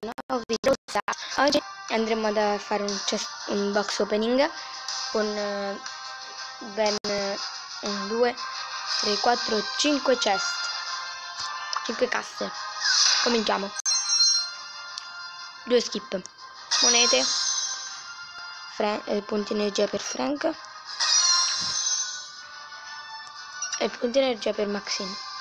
nuovo video oggi andremo a fare un, un, box opening con uh, ben 1 2 3 4 5 chest 5 casse. Cominciamo. Due skip. Monete. Fran eh, punti energia per Frank. E punti energia per Maxine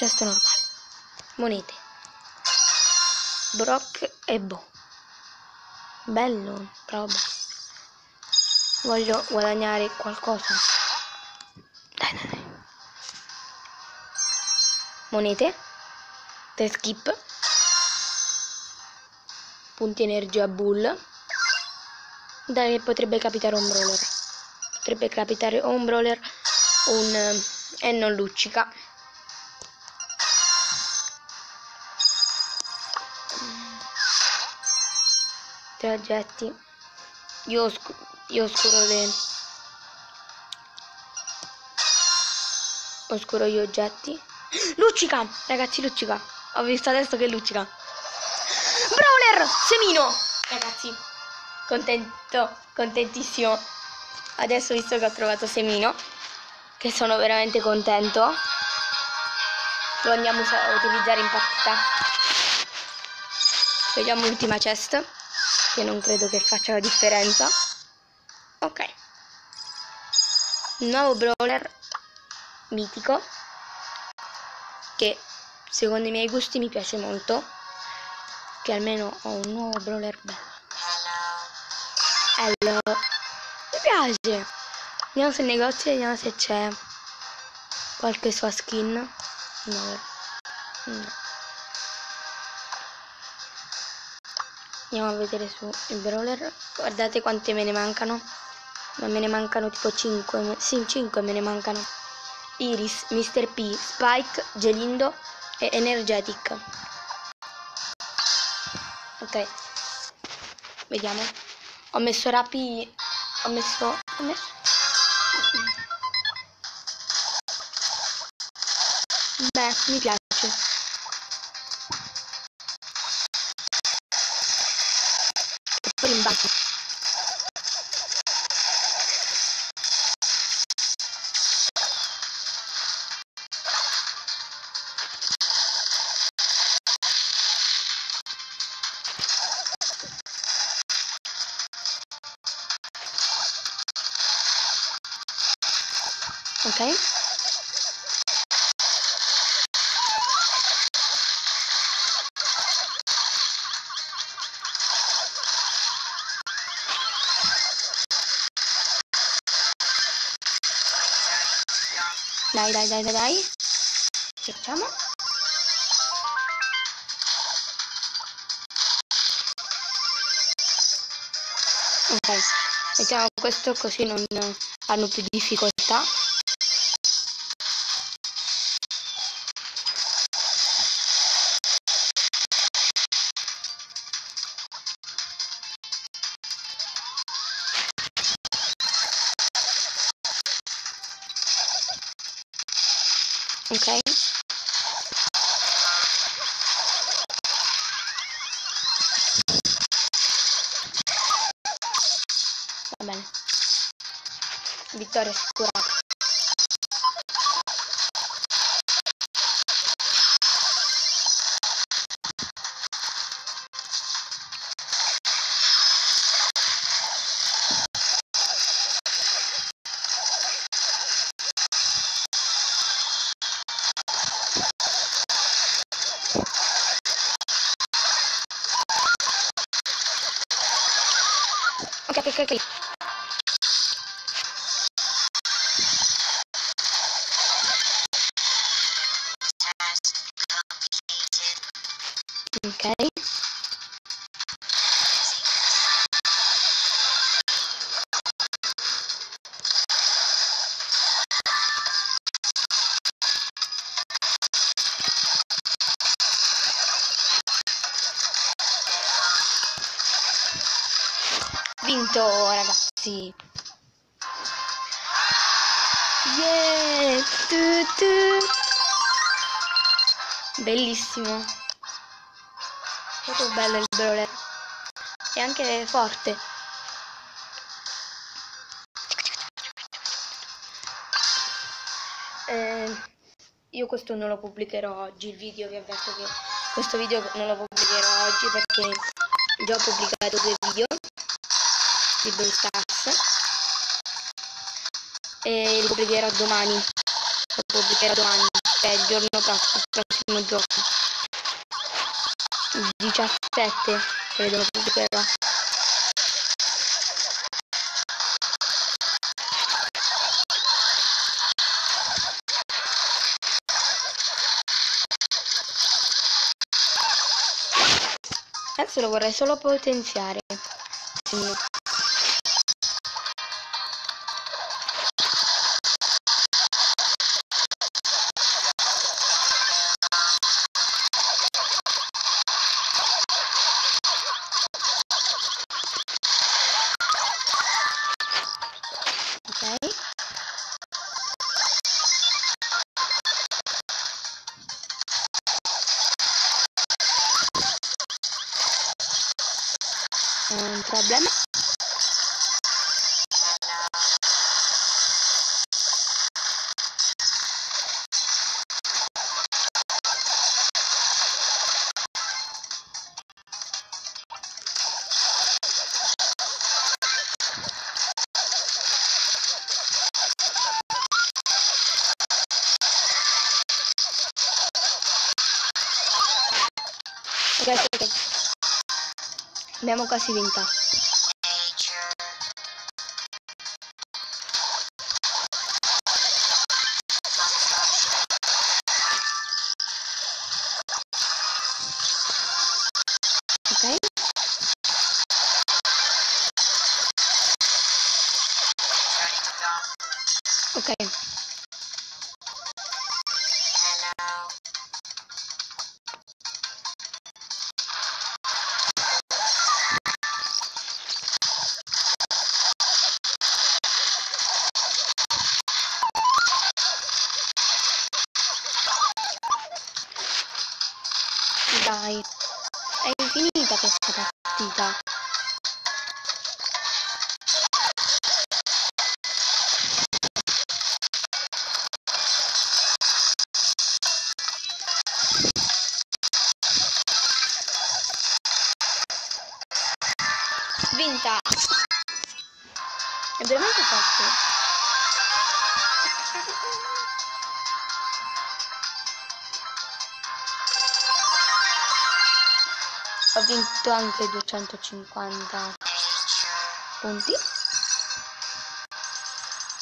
Gesto normale. Monete. Brock e Bo. Bello, proprio. Voglio guadagnare qualcosa. Dai, dai, dai. Monete. Tre skip. Punti energia bull. Dai, potrebbe capitare un brawler. Potrebbe capitare un brawler un... Eh, e non luccica. Tre oggetti io, oscu io oscuro le oscuro gli oggetti. Luccica ragazzi luccica. Ho visto adesso che luccica. Brawler semino. Ragazzi contento contentissimo. Adesso visto che ho trovato semino che sono veramente contento lo andiamo a utilizzare in partita. Vediamo l'ultima chest che non credo che faccia la differenza. Ok. Nuovo brawler mitico che secondo i miei gusti mi piace molto che almeno ho un nuovo brawler bello. Hello mi piace. Andiamo sul negozio e vediamo se c'è qualche sua skin. No, no. Andiamo a vedere su il brawler. Guardate quante me ne mancano. Ma me ne mancano tipo 5 sì 5 me ne mancano. Iris, Mr. P, Spike, Gelindo e Energetic. Ok. Vediamo. Ho messo rapi ho messo ho messo. Beh mi piace in basso. Dai, dai, dai, dai, dai. Facciamo. Ok, mettiamo questo così non hanno più difficoltà. Ok. Va bene. Vittoria assicurata Ok, ok, vinto ragazzi yeah tu, tu. Bellissimo. Molto bello il brawler. E anche forte. Eh, io questo non lo pubblicherò oggi, il video vi avverto che questo video non lo pubblicherò oggi perché già ho pubblicato due video di Brawl e lo pubblicherò domani. Lo pubblicherò domani che è il giorno prossimo, il prossimo giorno. 17 credo lo pubblicherò adesso lo vorrei solo potenziare. Un problema ok ok abbiamo quasi vinta partita. Vinta! È veramente forte. Ho vinto anche 250 punti.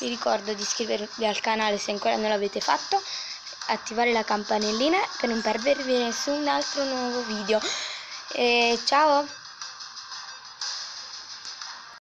Vi ricordo di iscrivervi al canale se ancora non l'avete fatto, attivare la campanellina per non perdervi nessun altro nuovo video. E ciao!